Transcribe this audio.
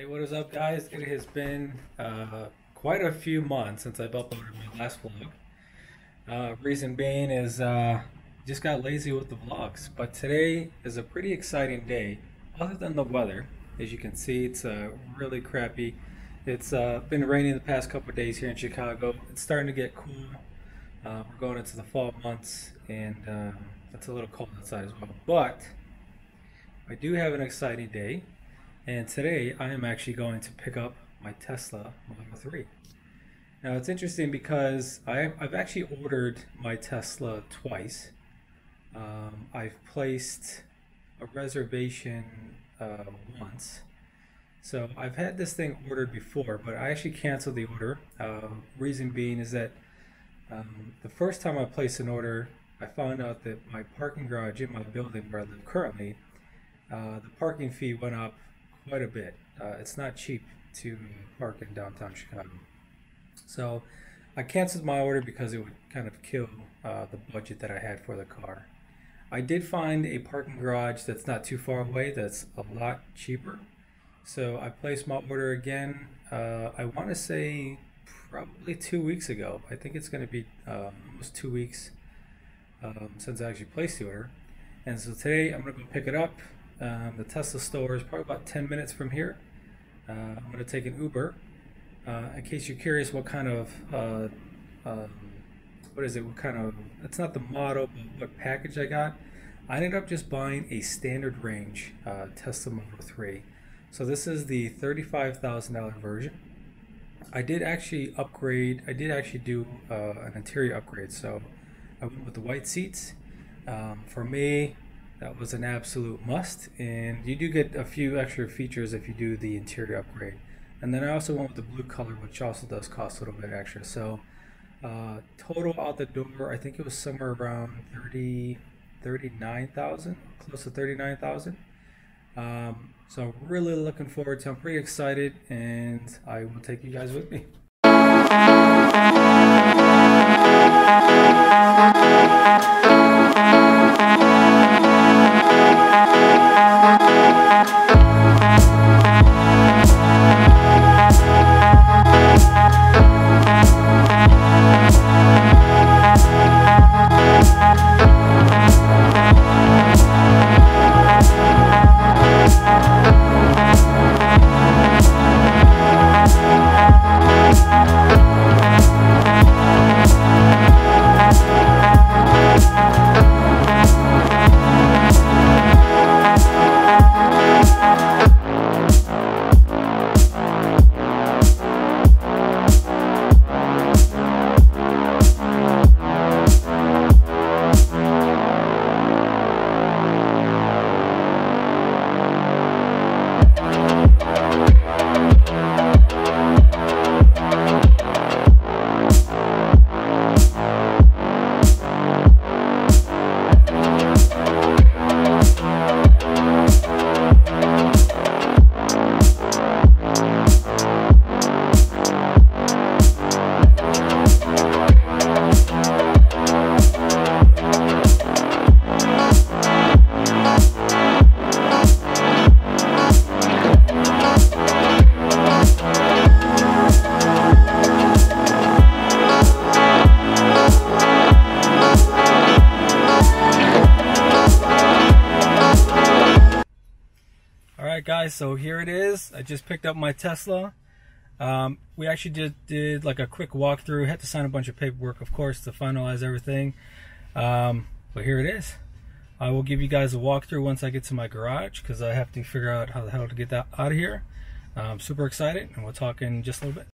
Hey, what is up, guys? It has been uh, quite a few months since I've uploaded my last vlog. Uh, reason being is uh, just got lazy with the vlogs. But today is a pretty exciting day, other than the weather. As you can see, it's uh, really crappy. It's uh, been raining the past couple days here in Chicago. It's starting to get cool. Uh, we're going into the fall months, and it's a little cold outside as well. But I do have an exciting day. And today I am actually going to pick up my Tesla Model 3. Now it's interesting because I, have actually ordered my Tesla twice. Um, I've placed a reservation uh, once. So I've had this thing ordered before, but I actually canceled the order. Uh, reason being is that um, the first time I placed an order, I found out that my parking garage in my building where I live currently, uh, the parking fee went up quite a bit. Uh, it's not cheap to park in downtown Chicago. So I canceled my order because it would kind of kill uh, the budget that I had for the car. I did find a parking garage that's not too far away that's a lot cheaper. So I placed my order again. Uh, I want to say probably two weeks ago. I think it's going to be uh, almost two weeks um, since I actually placed the order. And so today I'm going to go pick it up. Um, the Tesla store is probably about 10 minutes from here. Uh, I'm going to take an Uber. Uh, in case you're curious what kind of, uh, um, what is it, what kind of, it's not the model, but what package I got. I ended up just buying a standard range uh, Tesla Model 3. So this is the $35,000 version. I did actually upgrade, I did actually do uh, an interior upgrade. So I went with the white seats. Um, for me, that was an absolute must. And you do get a few extra features if you do the interior upgrade. And then I also went with the blue color, which also does cost a little bit extra. So uh, total out the door, I think it was somewhere around 30, 39,000, close to 39,000. Um, so really looking forward to. I'm pretty excited, and I will take you guys with me. right, guys, so here it is. I just picked up my Tesla. Um, we actually did, did like a quick walkthrough. Had to sign a bunch of paperwork, of course, to finalize everything. Um, but here it is. I will give you guys a walkthrough once I get to my garage because I have to figure out how the hell to get that out of here. I'm super excited, and we'll talk in just a little bit.